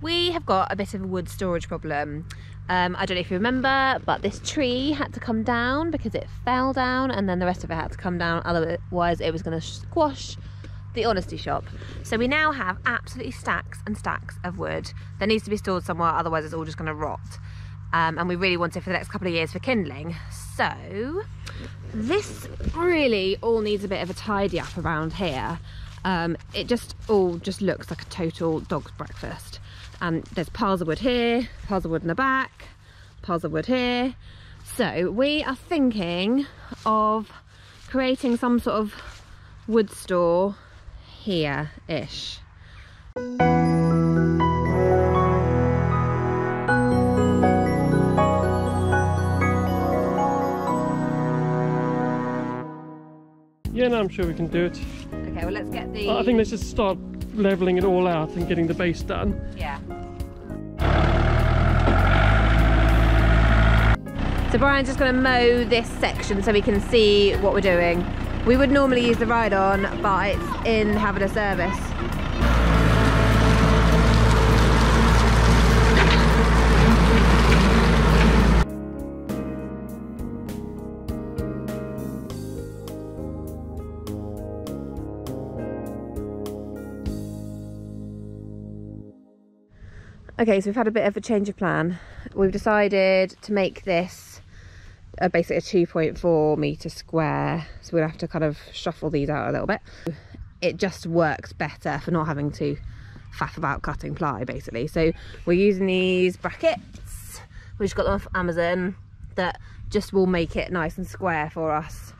we have got a bit of a wood storage problem. Um, I don't know if you remember, but this tree had to come down because it fell down and then the rest of it had to come down, otherwise it was going to squash the honesty shop. So we now have absolutely stacks and stacks of wood that needs to be stored somewhere, otherwise it's all just going to rot. Um, and we really want it for the next couple of years for kindling. So this really all needs a bit of a tidy up around here. Um, it just all just looks like a total dog's breakfast and there's piles of wood here, piles of wood in the back, piles of wood here. So we are thinking of creating some sort of wood store here-ish. Yeah, no, I'm sure we can do it. Okay, well let's get the... I think let's just start leveling it all out and getting the base done. Yeah. So Brian's just going to mow this section so we can see what we're doing. We would normally use the ride-on, but it's in having a service. Okay, so we've had a bit of a change of plan. We've decided to make this a, basically a 2.4 metre square. So we'll have to kind of shuffle these out a little bit. It just works better for not having to faff about cutting ply basically. So we're using these brackets. We've got them off Amazon that just will make it nice and square for us.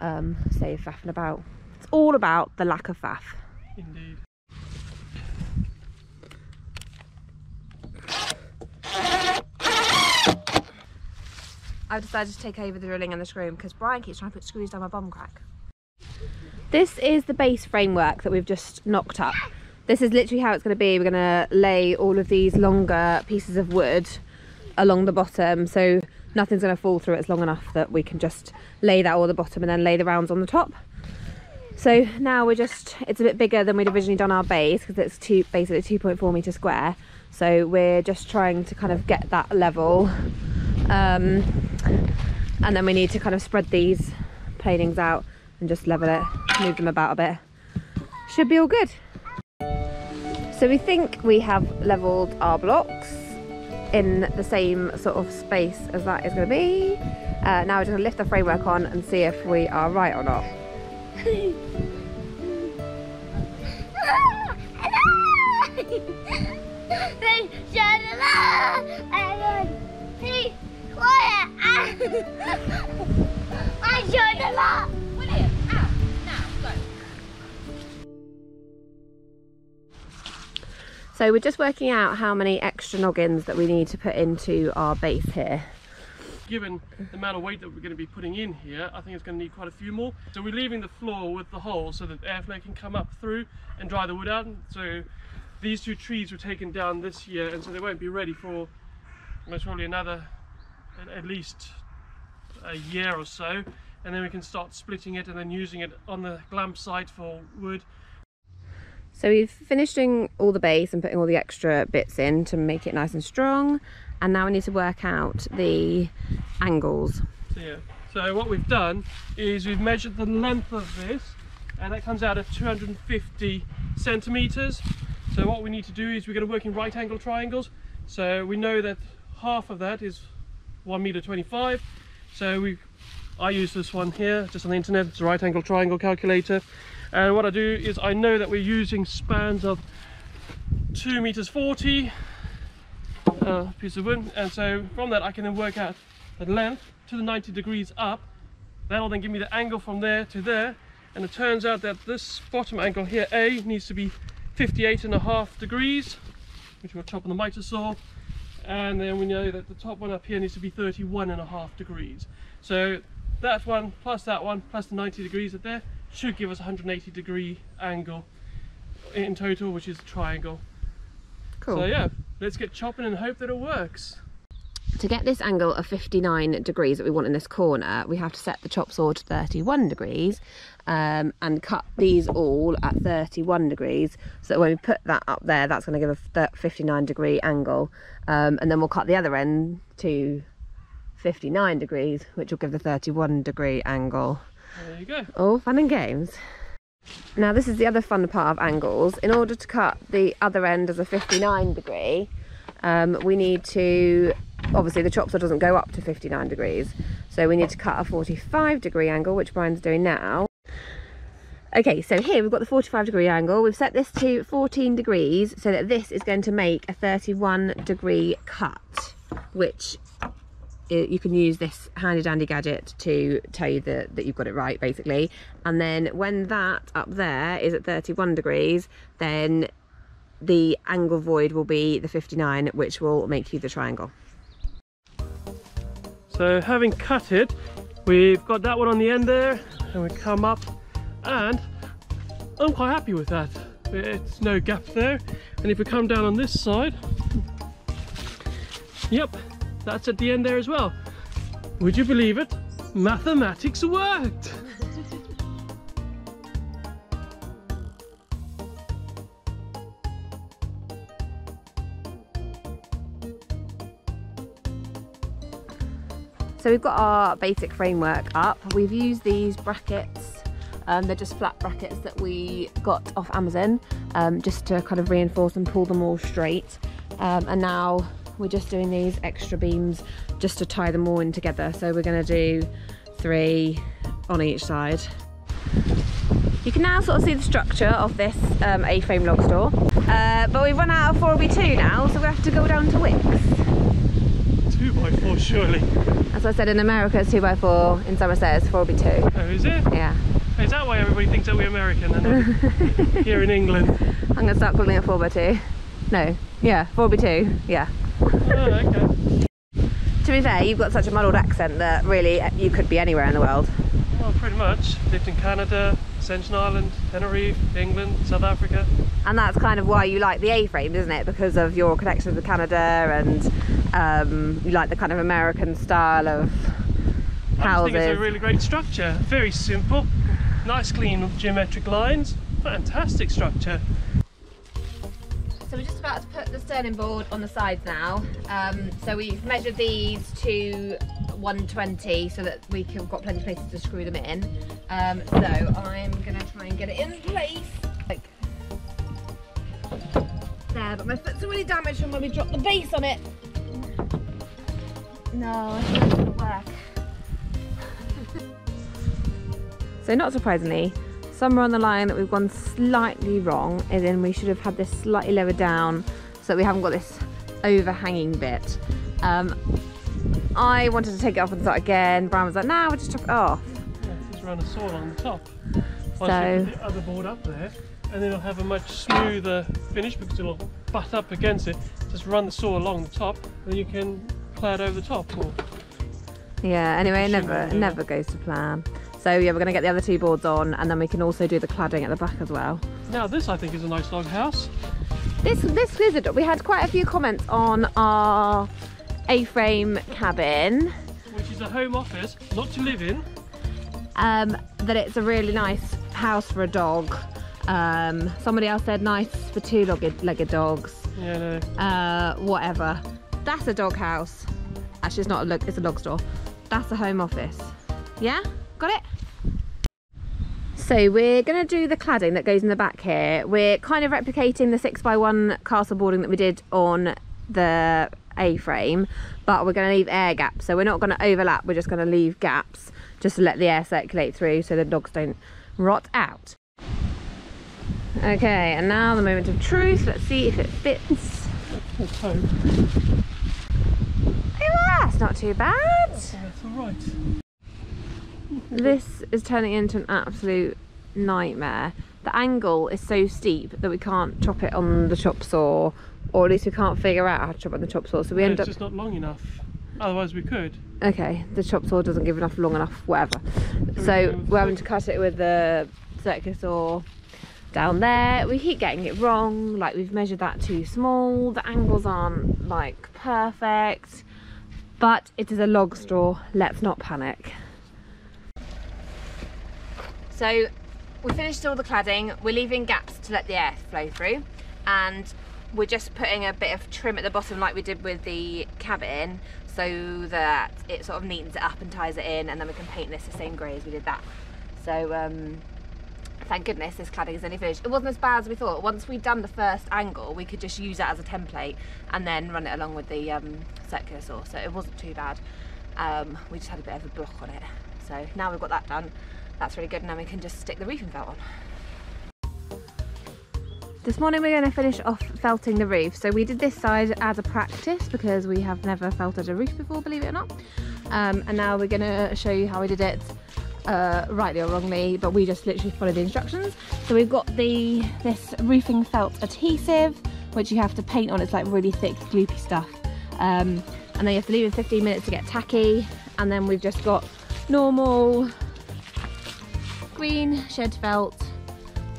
Um, save faffing about. It's all about the lack of faff. Indeed. I've decided to take over the drilling and the screwing because Brian keeps trying to put screws down my bum crack. This is the base framework that we've just knocked up. This is literally how it's going to be. We're going to lay all of these longer pieces of wood along the bottom so nothing's going to fall through. It's long enough that we can just lay that all the bottom and then lay the rounds on the top. So now we're just, it's a bit bigger than we'd originally done our base because it's two, basically 2.4 metre square. So we're just trying to kind of get that level um, and then we need to kind of spread these planings out and just level it move them about a bit. Should be all good. So we think we have leveled our blocks in the same sort of space as that is going to be. Uh, now we're just going to lift the framework on and see if we are right or not I showed. Now, go. So we're just working out how many extra noggins that we need to put into our base here. Given the amount of weight that we're going to be putting in here, I think it's going to need quite a few more. So we're leaving the floor with the hole so that airflow can come up through and dry the wood out. So these two trees were taken down this year and so they won't be ready for most probably another at least a year or so and then we can start splitting it and then using it on the glamp site for wood. So we've finished doing all the base and putting all the extra bits in to make it nice and strong and now we need to work out the angles. So yeah, so what we've done is we've measured the length of this and that comes out at 250 centimeters. So what we need to do is we're going to work in right angle triangles. So we know that half of that is 1 meter 25 so we I use this one here just on the internet. It's a right angle triangle calculator. And what I do is I know that we're using spans of 2 meters 40 uh, piece of wood. And so from that I can then work out the length to the 90 degrees up. That'll then give me the angle from there to there. And it turns out that this bottom angle here A needs to be 58 and a half degrees which we'll chop on the miter saw and then we know that the top one up here needs to be 31 and a half degrees. So that one plus that one plus the 90 degrees up there should give us 180 degree angle in total which is a triangle. Cool. so yeah let's get chopping and hope that it works to get this angle of 59 degrees that we want in this corner, we have to set the chop saw to 31 degrees um, and cut these all at 31 degrees. So that when we put that up there, that's going to give a 59 degree angle. Um, and then we'll cut the other end to 59 degrees, which will give the 31 degree angle. There you go. All fun and games. Now this is the other fun part of angles. In order to cut the other end as a 59 degree, um, we need to, obviously the chop saw doesn't go up to 59 degrees. So we need to cut a 45 degree angle, which Brian's doing now. Okay, so here we've got the 45 degree angle. We've set this to 14 degrees so that this is going to make a 31 degree cut, which uh, you can use this handy dandy gadget to tell you that, that you've got it right basically and then when that up there is at 31 degrees then the angle void will be the 59 which will make you the triangle so having cut it we've got that one on the end there and we come up and I'm quite happy with that. It's no gap there. And if we come down on this side yep that's at the end there as well. Would you believe it? Mathematics worked So we've got our basic framework up. We've used these brackets. Um, they're just flat brackets that we got off Amazon um, just to kind of reinforce and pull them all straight. Um, and now we're just doing these extra beams just to tie them all in together. So we're going to do three on each side. You can now sort of see the structure of this um, A-frame log store. Uh, but we've run out of 4x2 now, so we have to go down to Wickes. 2x4 surely. I said, in America it's 2x4, in Somerset it's 4x2. Oh, is it? Yeah. Is that why everybody thinks that we're American and here in England? I'm going to start calling it 4x2. No, yeah, 4x2, yeah. Oh, okay. To be fair, you've got such a muddled accent that really you could be anywhere in the world. Well, pretty much. Lived in Canada, Ascension Island, Tenerife, England, South Africa. And that's kind of why you like the A-frame, isn't it? Because of your connection with Canada and um, you like the kind of American style of houses. I think it's a really great structure. Very simple, nice clean geometric lines. Fantastic structure. So we're just about to put the sterling board on the sides now. Um, so we've measured these to 120 so that we have got plenty of places to screw them in. Um, so I'm gonna try and get it in place. Like there, but my foot's already damaged from when we dropped the base on it. No, it's not gonna work. so not surprisingly, somewhere on the line that we've gone slightly wrong is in we should have had this slightly lower down so that we haven't got this overhanging bit. Um, I wanted to take it off and start again. Brian was like, nah, we'll just chop it off. Yeah, just run a saw along the top. So- you put the other board up there, and then it'll have a much smoother finish because it'll butt up against it. Just run the saw along the top, and then you can clad over the top. Or Yeah, anyway, it never, it never goes to plan. So yeah, we're gonna get the other two boards on and then we can also do the cladding at the back as well. now this, I think, is a nice log house. This this is a, we had quite a few comments on our A-frame cabin which is a home office, not to live in. um, that it's a really nice house for a dog. Um, somebody else said nice for two-legged legged dogs. Yeah, no. Uh, whatever. That's a dog house. Actually, it's not a look. It's a log store. That's a home office. Yeah, got it. So we're going to do the cladding that goes in the back here. We're kind of replicating the 6x1 castle boarding that we did on the A-frame, but we're going to leave air gaps. So we're not going to overlap, we're just going to leave gaps just to let the air circulate through so the dogs don't rot out. Okay, and now the moment of truth. Let's see if it fits. Let's. Oh, that's not too bad. That's all right. This is turning into an absolute nightmare. The angle is so steep that we can't chop it on the chop saw, or at least we can't figure out how to chop on the chop saw. So we No, end it's up. just not long enough. Otherwise, we could. Okay, the chop saw doesn't give enough long enough, whatever. So um, we're having to cut it with the circular saw down there. We keep getting it wrong, like we've measured that too small. The angles aren't like perfect. but it is a log store. Let's not panic. So we finished all the cladding. We're leaving gaps to let the air flow through and we're just putting a bit of trim at the bottom like we did with the cabin so that it sort of neatens it up and ties it in and then we can paint this the same grey as we did that. So um, thank goodness this cladding is only finished. It wasn't as bad as we thought. Once we'd done the first angle, we could just use that as a template and then run it along with the um, circular saw. So it wasn't too bad. Um, we just had a bit of a block on it. So now we've got that done. That's really good. And now we can just stick the roofing felt on. This morning we're going to finish off felting the roof. So we did this side as a practice because we have never felted a roof before, believe it or not. Um, and now we're going to show you how we did it uh, rightly or wrongly, but we just literally followed the instructions. So we've got the this roofing felt adhesive, which you have to paint on. It's like really thick, gloopy stuff. Um, and then you have to leave it 15 minutes to get tacky. And then we've just got normal green shed felt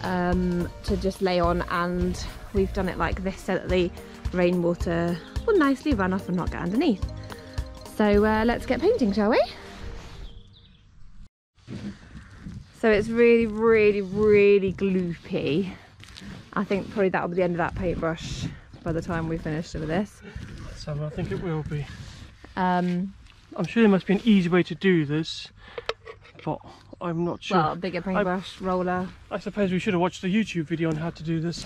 um, to just lay on and we've done it like this so that the rainwater will nicely run off and not get underneath. So uh, let's get painting, shall we? So it's really, really, really gloopy. I think probably that'll be the end of that paintbrush by the time we finish with this. So I think it will be. Um, I'm sure there must be an easy way to do this, but I'm not sure. well, bigger paintbrush, roller. I suppose we should have watched a YouTube video on how to do this.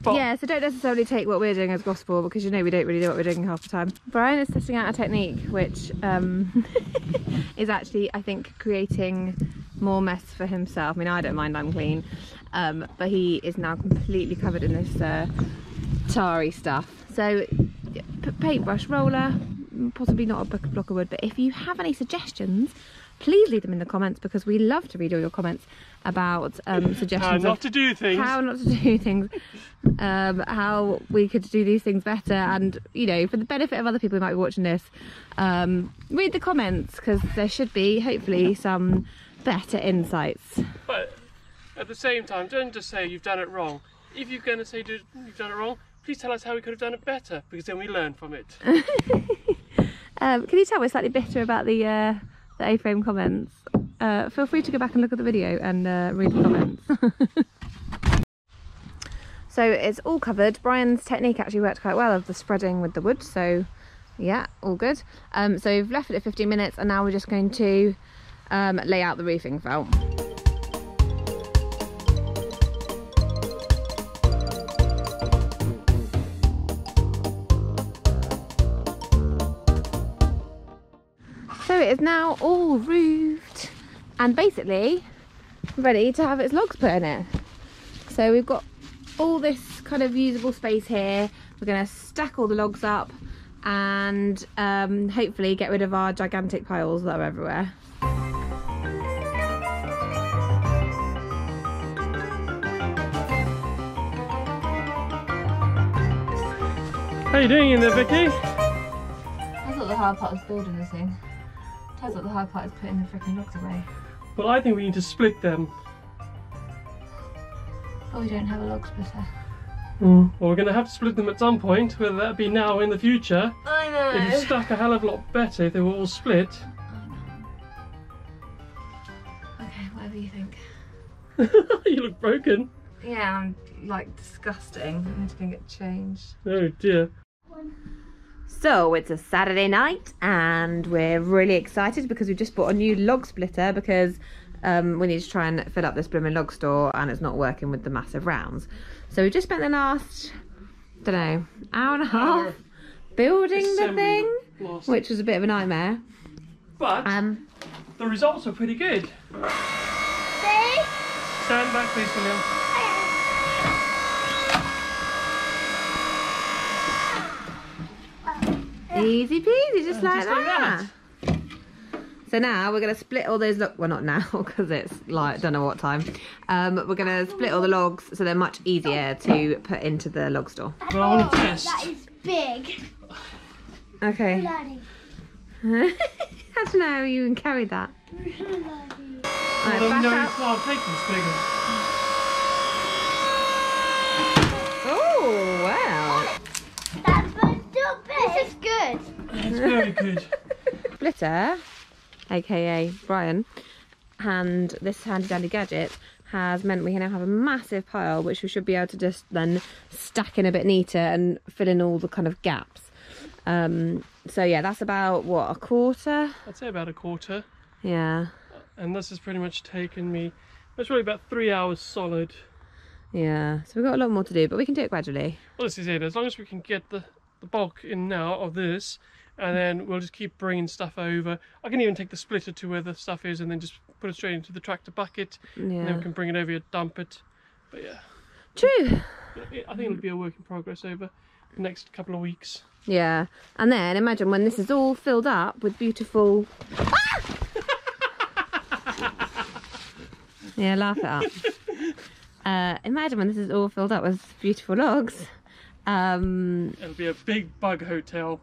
But Yeah, so don't necessarily take what we're doing as gospel because you know we don't really know what we're doing half the time. Brian is testing out a technique which um, is actually, I think, creating more mess for himself. I mean, I don't mind, I'm clean. Um, but he is now completely covered in this uh, tarry stuff. So, paintbrush, roller, possibly not a book- block of wood, but if you have any suggestions, please leave them in the comments because we love to read all your comments about um, how suggestions not to do things. how not to do things, um, how we could do these things better, and you know, for the benefit of other people who might be watching this, um, read the comments because there should be hopefully some better insights. But at the same time, don't just say you've done it wrong. If you're going to say you've done it wrong, please tell us how we could have done it better, because then we learn from it. Um, can you tell we're slightly bitter about the uh, the A-frame comments? Uh, feel free to go back and look at the video and uh, read the comments. so it's all covered. Brian's technique actually worked quite well of the spreading with the wood. So yeah, all good. Um, so we've left it at 15 minutes and now we're just going to um, lay out the roofing felt. Is now all roofed and basically ready to have its logs put in it. So we've got all this kind of usable space here. We're going to stack all the logs up and um, hopefully get rid of our gigantic piles that are everywhere. How are you doing in there, Vicky? I thought the hard part was building this thing. Turns out the hard part is putting the freaking logs away. Well, I think we need to split them. But we don't have a log splitter. Hmm, well, we're going to have to split them at some point, whether that be now or in the future. I know. It'd stack a hell of a lot better if they were all split. Okay, whatever you think. you look broken. Yeah, I'm like disgusting. I need to go get changed. Oh dear. So it's a Saturday night and we're really excited because we've just bought a new log splitter because um, we need to try and fill up this blooming log store and it's not working with the massive rounds. So we just spent the last, I don't know, hour and a half Hour. building the thing, lost. which was a bit of a nightmare. But Um, the results are pretty good. See? Stand back, please, William. Easy peasy, just Yeah, like just like that. So now we're going to split all those logs. Well, not now because it's like don't know what time. Um, we're going to split all the logs so they're much easier to put into the log store. Well, I want to test. That is big. Okay. Daddy. How do you know how you can carry that? Daddy. Right, Well, back no, up. I'll take this bigger. Oh wow! That's but still big. This is good. It's very good. Splitter, aka Brian, and this handy dandy gadget has meant we now have a massive pile which we should be able to just then stack in a bit neater and fill in all the kind of gaps. Um, so yeah, that's about what a quarter. I'd say about a quarter. Yeah, And this has pretty much taken me, it's really about three hours solid. yeah. So we've got a lot more to do, but we can do it gradually. Well, this is it. As long as we can get the, the bulk in now of this, and then we'll just keep bringing stuff over. I can even take the splitter to where the stuff is and then just put it straight into the tractor bucket. And then we can bring it over here, dump it. But yeah, true. I think it'll be a work in progress over the next couple of weeks. Yeah, and then imagine when this is all filled up with beautiful. yeah, laugh it up. Uh, imagine when this is all filled up with beautiful logs. Um, It'll be a big bug hotel.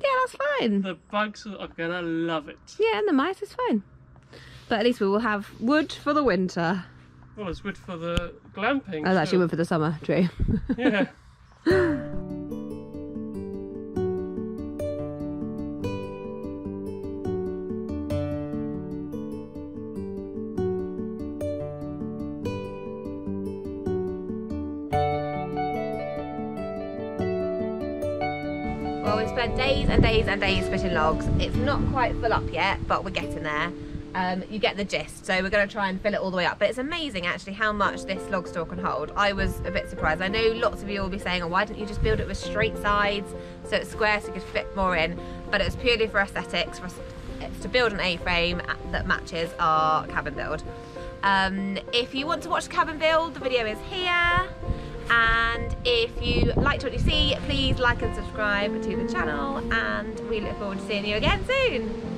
Yeah, that's fine. The bugs are gonna love it. Yeah, and the mice is fine. But at least we will have wood for the winter. Well, it's wood for the glamping. Oh, that's actually wood for the summer, true. Yeah. days and days and days splitting logs. It's not quite full up yet, but we're getting there. Um, you get the gist. So we're going to try and fill it all the way up. But it's amazing actually how much this log store can hold. I was a bit surprised. I know lots of you will be saying, oh, why didn't you just build it with straight sides so it's square so you could fit more in? But it's purely for aesthetics. For to build an A-frame that matches our cabin build. Um, if you want to watch cabin build, the video is here. And if you liked what you see, please like and subscribe to the channel. And we look forward to seeing you again soon.